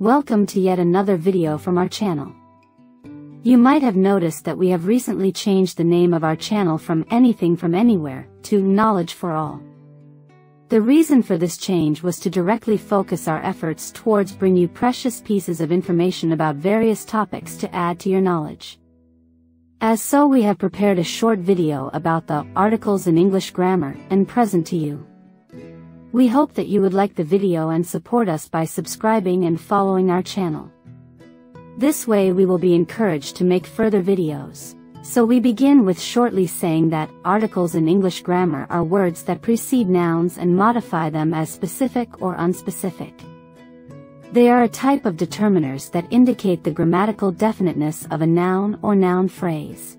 Welcome to yet another video from our channel. You might have noticed that we have recently changed the name of our channel from Anything from Anywhere to Knowledge for All. The reason for this change was to directly focus our efforts towards bring you precious pieces of information about various topics to add to your knowledge. As so we have prepared a short video about the articles in English grammar and present to you. We hope that you would like the video and support us by subscribing and following our channel. This way we will be encouraged to make further videos. So we begin with shortly saying that articles in English grammar are words that precede nouns and modify them as specific or unspecific. They are a type of determiners that indicate the grammatical definiteness of a noun or noun phrase.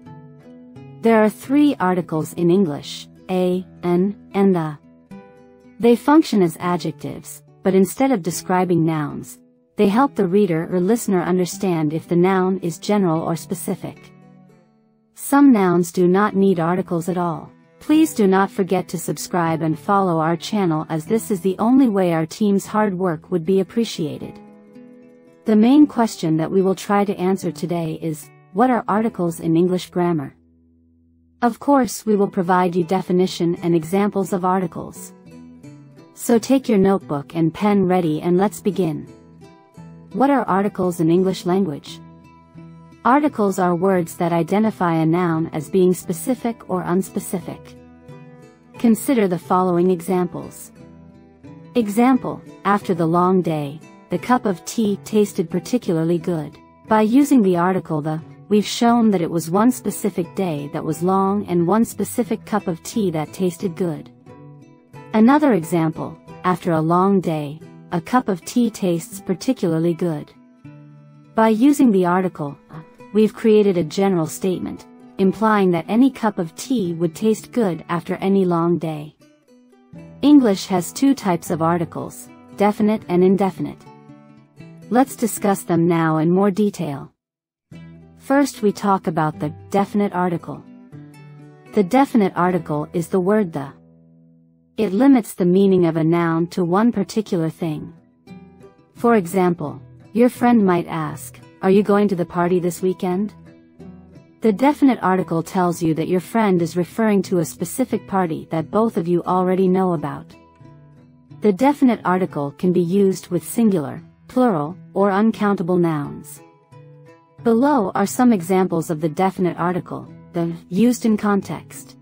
There are three articles in English, a, an, and the. They function as adjectives, but instead of describing nouns, they help the reader or listener understand if the noun is general or specific. Some nouns do not need articles at all. Please do not forget to subscribe and follow our channel as this is the only way our team's hard work would be appreciated. The main question that we will try to answer today is, what are articles in English grammar? Of course we will provide you definition and examples of articles. So take your notebook and pen ready and let's begin. What are articles in English language? Articles are words that identify a noun as being specific or unspecific. Consider the following examples. Example, after the long day, the cup of tea tasted particularly good. By using the article the, we've shown that it was one specific day that was long and one specific cup of tea that tasted good. Another example, after a long day, a cup of tea tastes particularly good. By using the article, we've created a general statement, implying that any cup of tea would taste good after any long day. English has two types of articles, definite and indefinite. Let's discuss them now in more detail. First we talk about the definite article. The definite article is the word the. It limits the meaning of a noun to one particular thing. For example, your friend might ask, are you going to the party this weekend? The definite article tells you that your friend is referring to a specific party that both of you already know about. The definite article can be used with singular, plural, or uncountable nouns. Below are some examples of the definite article, the used in context.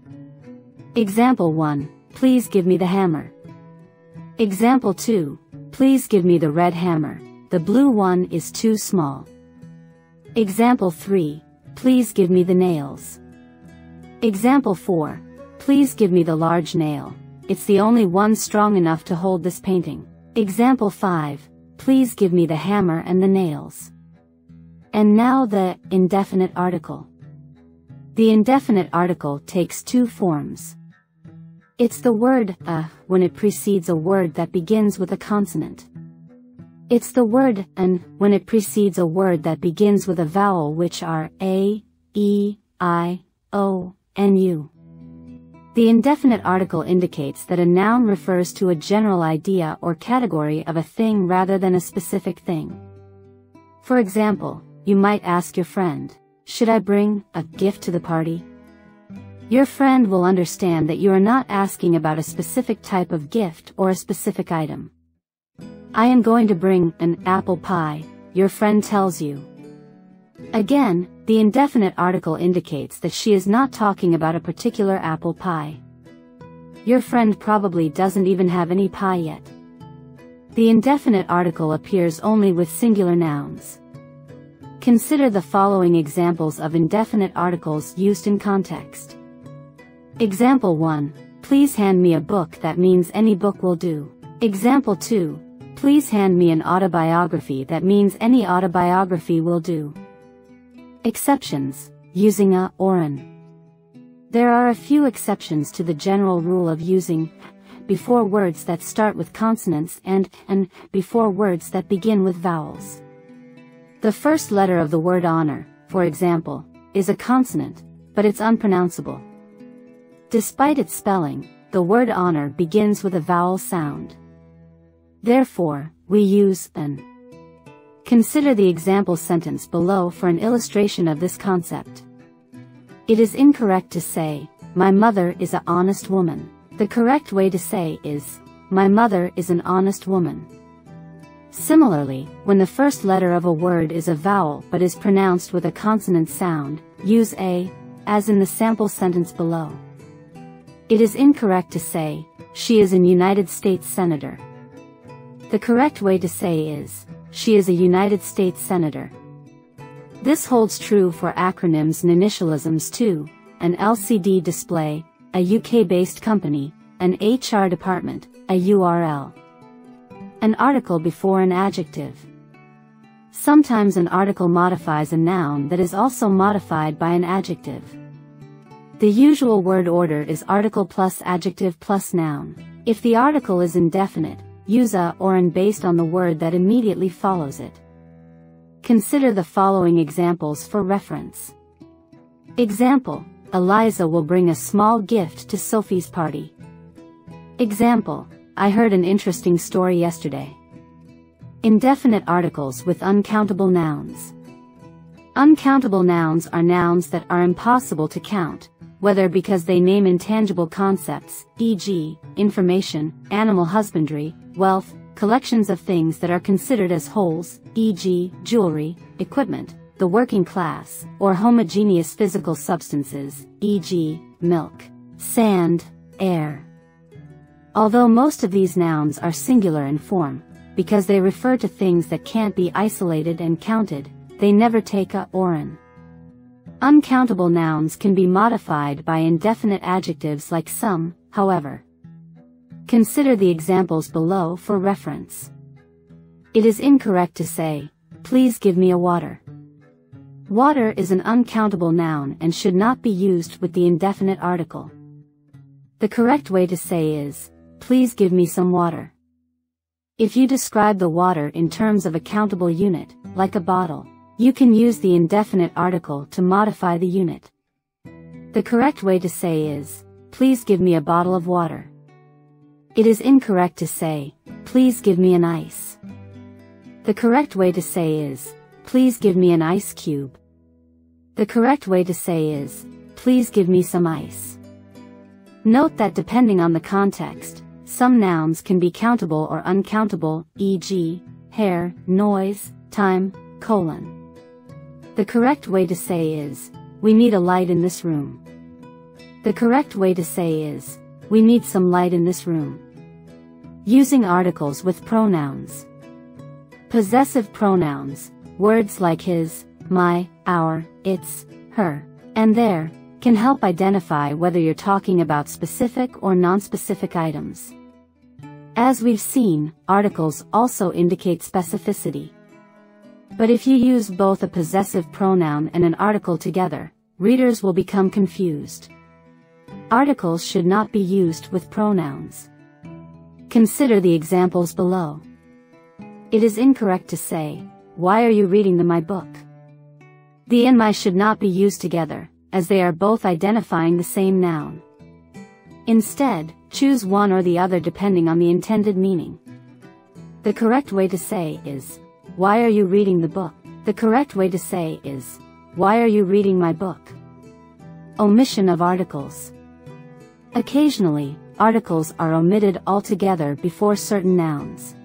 Example 1, Please give me the hammer. Example 2. Please give me the red hammer. The blue one is too small. Example 3. Please give me the nails. Example 4. Please give me the large nail. It's the only one strong enough to hold this painting. Example 5. Please give me the hammer and the nails. And now the indefinite article. The indefinite article takes two forms. It's the word a uh, when it precedes a word that begins with a consonant. It's the word an when it precedes a word that begins with a vowel which are a, e, i, o, and u. The indefinite article indicates that a noun refers to a general idea or category of a thing rather than a specific thing. For example, you might ask your friend, should I bring a gift to the party? Your friend will understand that you are not asking about a specific type of gift or a specific item. I am going to bring an apple pie, your friend tells you. Again, the indefinite article indicates that she is not talking about a particular apple pie. Your friend probably doesn't even have any pie yet. The indefinite article appears only with singular nouns. Consider the following examples of indefinite articles used in context. Example 1. Please hand me a book that means any book will do. Example 2. Please hand me an autobiography that means any autobiography will do. Exceptions, using a or an. There are a few exceptions to the general rule of using before words that start with consonants and and before words that begin with vowels. The first letter of the word honor, for example, is a consonant, but it's unpronounceable. Despite its spelling, the word honor begins with a vowel sound. Therefore, we use an. Consider the example sentence below for an illustration of this concept. It is incorrect to say, my mother is a honest woman. The correct way to say is, my mother is an honest woman. Similarly, when the first letter of a word is a vowel but is pronounced with a consonant sound, use a, as in the sample sentence below. It is incorrect to say, she is an United States Senator. The correct way to say is, she is a United States Senator. This holds true for acronyms and initialisms too, an LCD display, a UK-based company, an HR department, a URL. An article before an adjective. Sometimes an article modifies a noun that is also modified by an adjective. The usual word order is article plus adjective plus noun. If the article is indefinite, use a or an based on the word that immediately follows it. Consider the following examples for reference. Example, Eliza will bring a small gift to Sophie's party. Example, I heard an interesting story yesterday. Indefinite articles with uncountable nouns. Uncountable nouns are nouns that are impossible to count, whether because they name intangible concepts, e.g., information, animal husbandry, wealth, collections of things that are considered as wholes, e.g., jewelry, equipment, the working class, or homogeneous physical substances, e.g., milk, sand, air. Although most of these nouns are singular in form, because they refer to things that can't be isolated and counted, they never take a or an. Uncountable nouns can be modified by indefinite adjectives like some, however. Consider the examples below for reference. It is incorrect to say, please give me a water. Water is an uncountable noun and should not be used with the indefinite article. The correct way to say is, please give me some water. If you describe the water in terms of a countable unit, like a bottle, you can use the indefinite article to modify the unit. The correct way to say is, please give me a bottle of water. It is incorrect to say, please give me an ice. The correct way to say is, please give me an ice cube. The correct way to say is, please give me some ice. Note that depending on the context, some nouns can be countable or uncountable, e.g., hair, noise, time, colon. The correct way to say is, we need a light in this room. The correct way to say is, we need some light in this room. Using articles with pronouns. Possessive pronouns, words like his, my, our, its, her, and their, can help identify whether you're talking about specific or non-specific items. As we've seen, articles also indicate specificity. But if you use both a possessive pronoun and an article together, readers will become confused. Articles should not be used with pronouns. Consider the examples below. It is incorrect to say, why are you reading the my book? The and my should not be used together, as they are both identifying the same noun. Instead, choose one or the other depending on the intended meaning. The correct way to say is, why are you reading the book? The correct way to say is, Why are you reading my book? Omission of articles. Occasionally, articles are omitted altogether before certain nouns.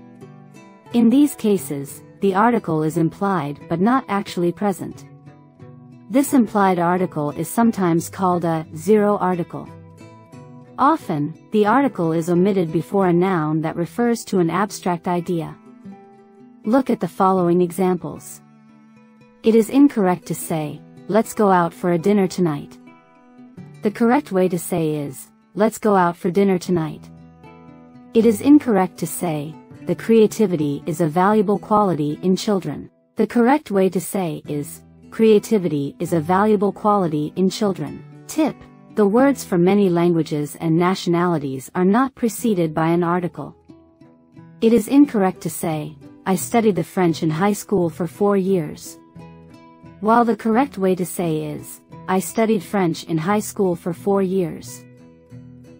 In these cases, the article is implied but not actually present. This implied article is sometimes called a zero article. Often, the article is omitted before a noun that refers to an abstract idea. Look at the following examples. It is incorrect to say, let's go out for a dinner tonight. The correct way to say is, let's go out for dinner tonight. It is incorrect to say, the creativity is a valuable quality in children. The correct way to say is, creativity is a valuable quality in children. Tip. The words for many languages and nationalities are not preceded by an article. It is incorrect to say, I studied the French in high school for four years. While the correct way to say is, I studied French in high school for four years.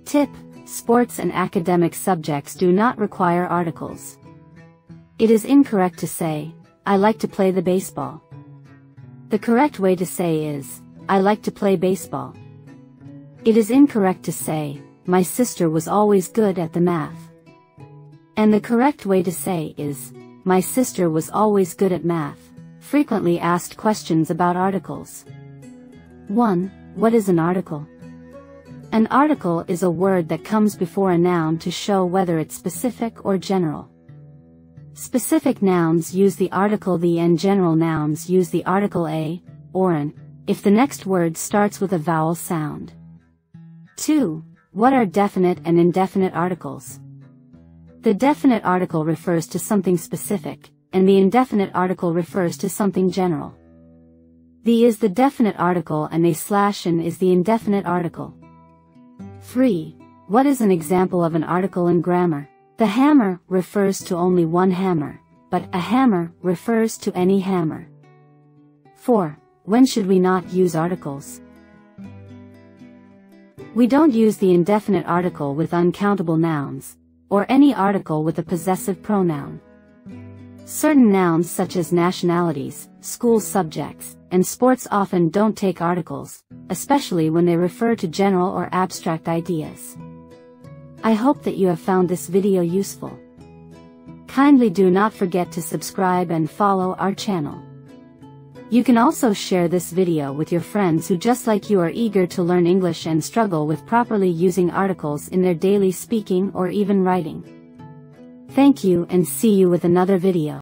Tip, sports and academic subjects do not require articles. It is incorrect to say, I like to play the baseball. The correct way to say is, I like to play baseball. It is incorrect to say, my sister was always good at the math. And the correct way to say is, my sister was always good at math. Frequently asked questions about articles. 1. What is an article? An article is a word that comes before a noun to show whether it's specific or general. Specific nouns use the article the and general nouns use the article a, or an, if the next word starts with a vowel sound. 2. What are definite and indefinite articles? The definite article refers to something specific, and the indefinite article refers to something general. The is the definite article and a slash an is the indefinite article. 3. What is an example of an article in grammar? The hammer refers to only one hammer, but a hammer refers to any hammer. 4. When should we not use articles? We don't use the indefinite article with uncountable nouns, or any article with a possessive pronoun. Certain nouns such as nationalities, school subjects, and sports often don't take articles, especially when they refer to general or abstract ideas. I hope that you have found this video useful. Kindly do not forget to subscribe and follow our channel. You can also share this video with your friends who just like you are eager to learn English and struggle with properly using articles in their daily speaking or even writing. Thank you and see you with another video.